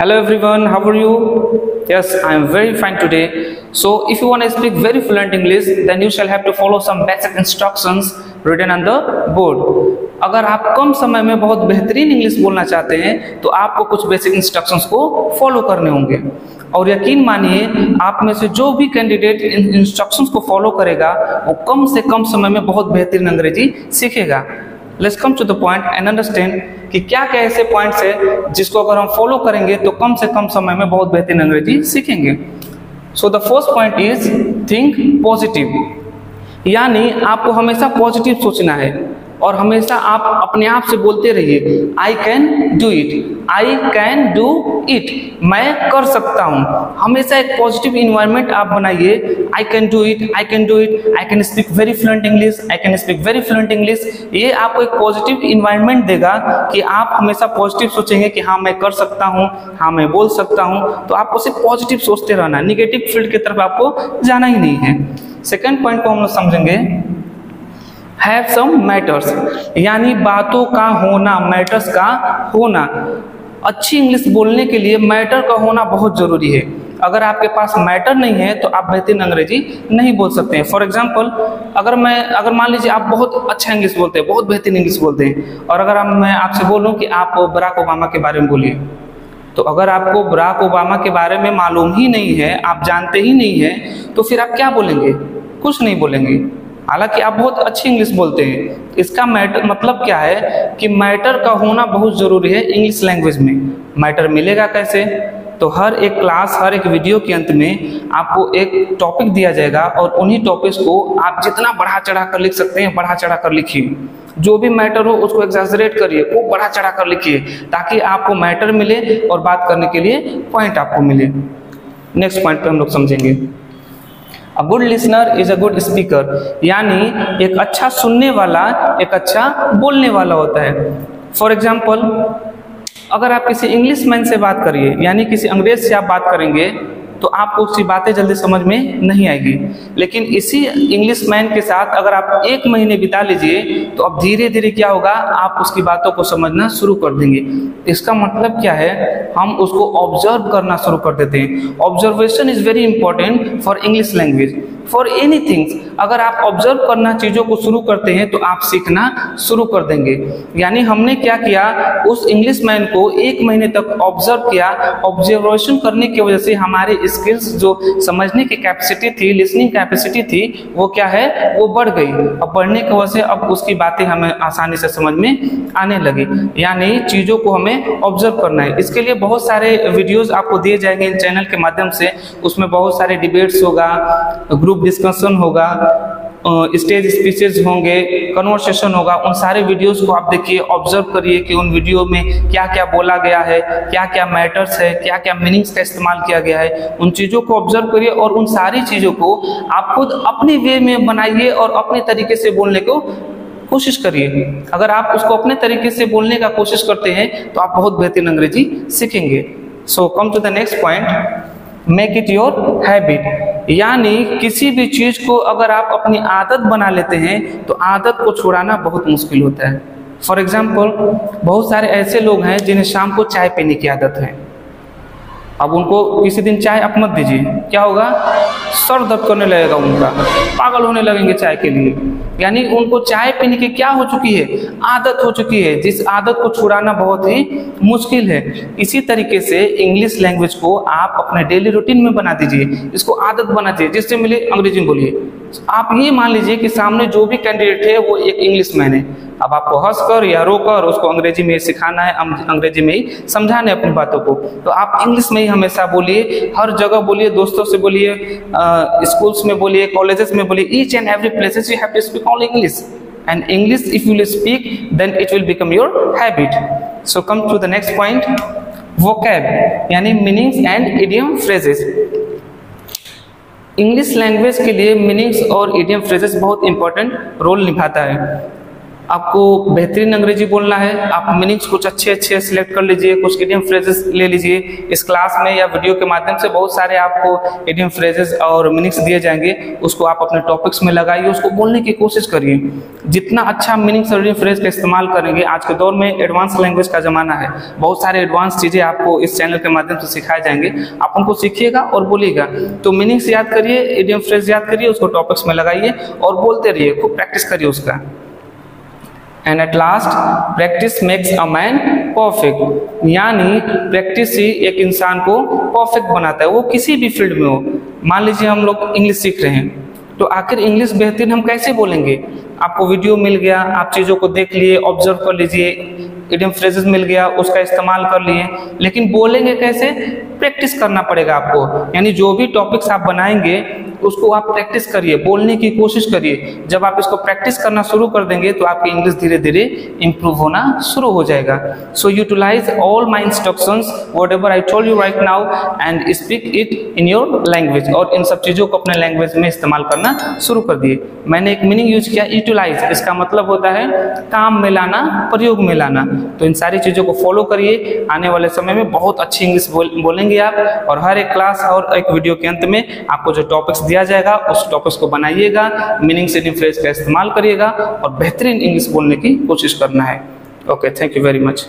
Hello everyone, how are you? Yes, I am very fine today. So, if you want to speak very fluent English, then you shall have to follow some basic instructions written on the board. अगर आप कम समय में बहुत बेहतरीन English बोलना चाहते हैं तो आपको कुछ बेसिक इंस्ट्रक्शंस को फॉलो करने होंगे और यकीन मानिए आप में से जो भी कैंडिडेट इन इंस्ट्रक्शंस को फॉलो करेगा वो कम से कम समय में बहुत बेहतरीन अंग्रेज़ी सीखेगा let's come to the point and understand कि क्या क्या ऐसे पॉइंट्स है जिसको अगर हम फॉलो करेंगे तो कम से कम समय में बहुत बेहतरीन अंग्रेज़ी सीखेंगे। So the first point is think positive यानी आपको हमेशा पॉजिटिव सोचना है। और हमेशा आप अपने आप से बोलते रहिए I can do it I can do it मैं कर सकता हूँ. हमेशा एक पॉजिटिव इन्वायरमेंट आप बनाइए। I can do it I can do it I can speak very fluent English I can speak very fluent English ये आपको एक पॉजिटिव इन्वायरमेंट देगा कि आप हमेशा पॉजिटिव सोचेंगे कि हाँ मैं कर सकता हूँ हाँ मैं बोल सकता हूँ। तो आपको सिर्फ़ पॉजिटिव सोचते रहना निगेटिव फ़ील्ड की तरफ़ आपको जाना ही नहीं है। सेकेंड पॉइंट को हम लोग समझेंगे। हैव सम मैटर्स यानी बातों का होना मैटर्स का होना। अच्छी इंग्लिश बोलने के लिए मैटर का होना बहुत ज़रूरी है। अगर आपके पास मैटर नहीं है तो आप बेहतरीन अंग्रेज़ी नहीं बोल सकते हैं। फॉर एग्ज़ाम्पल अगर मैं, अगर मान लीजिए आप बहुत अच्छा इंग्लिश बोलते हैं, बहुत बेहतरीन इंग्लिश बोलते हैं, और अगर आप, मैं आपसे बोलूँ कि आप बराक ओबामा के बारे में बोलिए तो अगर आपको बराक ओबामा के बारे में मालूम ही नहीं है, आप जानते ही नहीं हैं तो फिर आप क्या बोलेंगे? कुछ नहीं बोलेंगे। हालाँकि आप बहुत अच्छी इंग्लिश बोलते हैं इसका मैटर मतलब क्या है कि मैटर का होना बहुत ज़रूरी है इंग्लिश लैंग्वेज में। मैटर मिलेगा कैसे? तो हर एक क्लास हर एक वीडियो के अंत में आपको एक टॉपिक दिया जाएगा और उन्हीं टॉपिक्स को आप जितना बढ़ा चढ़ा कर लिख सकते हैं बढ़ा चढ़ा कर लिखिए। जो भी मैटर हो, उसको एग्जाजरेट करिए वो बढ़ा चढ़ा कर लिखिए, ताकि आपको मैटर मिले और बात करने के लिए पॉइंट आपको मिले। नेक्स्ट पॉइंट पे हम लोग समझेंगे। A good listener is a good speaker यानी एक अच्छा सुनने वाला, एक अच्छा बोलने वाला होता है। फॉर एग्ज़ाम्पल अगर आप किसी इंग्लिश मैन से बात करिए, यानी किसी अंग्रेज़ से आप बात करेंगे तो आपको उसकी बातें जल्दी समझ में नहीं आएगी। लेकिन इसी इंग्लिश मैन के साथ अगर आप एक महीने बिता लीजिए तो अब धीरे धीरे क्या होगा, आप उसकी बातों को समझना शुरू कर देंगे। इसका मतलब क्या है? हम उसको ऑब्ज़र्व करना शुरू कर देते हैं। Observation is very important for English language for any things अगर आप ऑब्ज़र्व करना चीज़ों को शुरू करते हैं तो आप सीखना शुरू कर देंगे। यानी हमने क्या किया, उस इंग्लिश मैन को एक महीने तक ऑब्ज़र्व किया। ऑब्जर्वेशन करने की वजह से हमारे स्किल्स जो समझने की कैपेसिटी थी लिसनिंग कैपेसिटी थी, वो क्या है? वो बढ़ गई। अब बढ़ने की वजह से अब उसकी बातें हमें आसानी से समझ में आने लगी। यानी चीज़ों को हमें ऑब्ज़र्व करना है। इसके लिए बहुत सारे वीडियोज़ आपको दिए जाएँगे इन चैनल के माध्यम से। उसमें बहुत सारे डिबेट्स होगा ग्रुप डिस्कशन होगा स्टेज स्पीचेज होंगे कन्वर्सेशन होगा, उन सारे वीडियोस को आप देखिए ऑब्ज़र्व करिए कि उन वीडियो में क्या क्या बोला गया है क्या क्या मैटर्स है क्या क्या मीनिंग्स का इस्तेमाल किया गया है। उन चीज़ों को ऑब्ज़र्व करिए और उन सारी चीज़ों को आप खुद अपने वे में बनाइए और अपने तरीके से बोलने को कोशिश करिए। अगर आप उसको अपने तरीके से बोलने का कोशिश करते हैं तो आप बहुत बेहतरीन अंग्रेज़ी सीखेंगे। So come to the next point make it your habit यानी किसी भी चीज़ को अगर आप अपनी आदत बना लेते हैं तो आदत को छुड़ाना बहुत मुश्किल होता है। फॉर एग्ज़ाम्पल बहुत सारे ऐसे लोग हैं जिन्हें शाम को चाय पीने की आदत है। अब उनको किसी दिन चाय अपमत मत दीजिए। क्या होगा? सर दर्द करने लगेगा उनका। पागल होने लगेंगे चाय के लिए। यानी उनको चाय पीने की क्या हो चुकी है? आदत हो चुकी है। जिस आदत को छुड़ाना बहुत ही मुश्किल है। इसी तरीके से इंग्लिश लैंग्वेज को आप अपने डेली रूटीन में बना दीजिए। इसको आदत बना दीजिए, जिससे मिले अंग्रेज़ी बोलिए। आप ये मान लीजिए कि सामने जो भी कैंडिडेट है, वो एक इंग्लिश मैन है। अब आपको हंस कर या रो कर उसको अंग्रेज़ी में सिखाना है अंग्रेज़ी में ही समझाना है अपनी बातों को। तो आप इंग्लिश में ही हमेशा बोलिए, हर जगह बोलिए, दोस्तों से बोलिए स्कूल्स में बोलिए कॉलेजेस में बोलिए each and every places you have to speak all English and English if you speak then it will become your habit so come to the next point vocab यानी meanings and idiom phrases English language के लिए meanings और idiom phrases बहुत important role निभाता है। आपको बेहतरीन अंग्रेज़ी बोलना है, आप मीनिंग्स कुछ अच्छे अच्छे सिलेक्ट कर लीजिए, कुछ एडियम फ्रेजेस ले लीजिए। इस क्लास में या वीडियो के माध्यम से बहुत सारे आपको एडियम फ्रेजेस और मीनिंग्स दिए जाएँगे। उसको आप अपने टॉपिक्स में लगाइए, उसको बोलने की कोशिश करिए। जितना अच्छा मीनिंग्स और इडियम फ्रेज का इस्तेमाल करेंगे, आज के दौर में एडवांस लैंग्वेज का ज़माना है। बहुत सारे एडवांस चीज़ें आपको इस चैनल के माध्यम से सिखाए जाएँगे। आप उनको सीखिएगा और बोलिएगा। तो मीनिंग्स याद करिए एडियम फ्रेज याद करिए, उसको टॉपिक्स में लगाइए और बोलते रहिए, खूब प्रैक्टिस करिए उसका। And at last practice makes a man perfect यानी प्रैक्टिस ही एक इंसान को परफेक्ट बनाता है। वो किसी भी फ़ील्ड में हो। मान लीजिए हम लोग इंग्लिश सीख रहे हैं। तो आखिर इंग्लिश बेहतरीन हम कैसे बोलेंगे? आपको वीडियो मिल गया, आप चीज़ों को देख लिए ऑब्ज़र्व कर लीजिए इडियम फ्रेजेस मिल गया, उसका इस्तेमाल कर लिए। लेकिन बोलेंगे कैसे? प्रैक्टिस करना पड़ेगा आपको। यानी जो भी टॉपिक्स आप बनाएँगे उसको आप प्रैक्टिस करिए, बोलने की कोशिश करिए। जब आप इसको प्रैक्टिस करना शुरू कर देंगे तो आपकी इंग्लिश धीरे धीरे इंप्रूव होना शुरू हो जाएगा। So utilize all my instructions whatever I told you right now and speak it in your language और इन सब चीज़ों को अपने लैंग्वेज में इस्तेमाल करना शुरू कर दिए। मैंने एक मीनिंग यूज़ किया यूटिलाइज इसका मतलब होता है काम में लाना, प्रयोग में लाना। तो इन सारी चीज़ों को फॉलो करिए। आने वाले समय में बहुत अच्छी इंग्लिश बोलेंगे आप, और हर एक क्लास और एक वीडियो के अंत में आपको जो टॉपिक्स दिया जाएगा, उस टॉपिक्स को बनाइएगा मीनिंग से फ्रेज का इस्तेमाल करिएगा और बेहतरीन इंग्लिश बोलने की कोशिश करना है। Okay thank you very much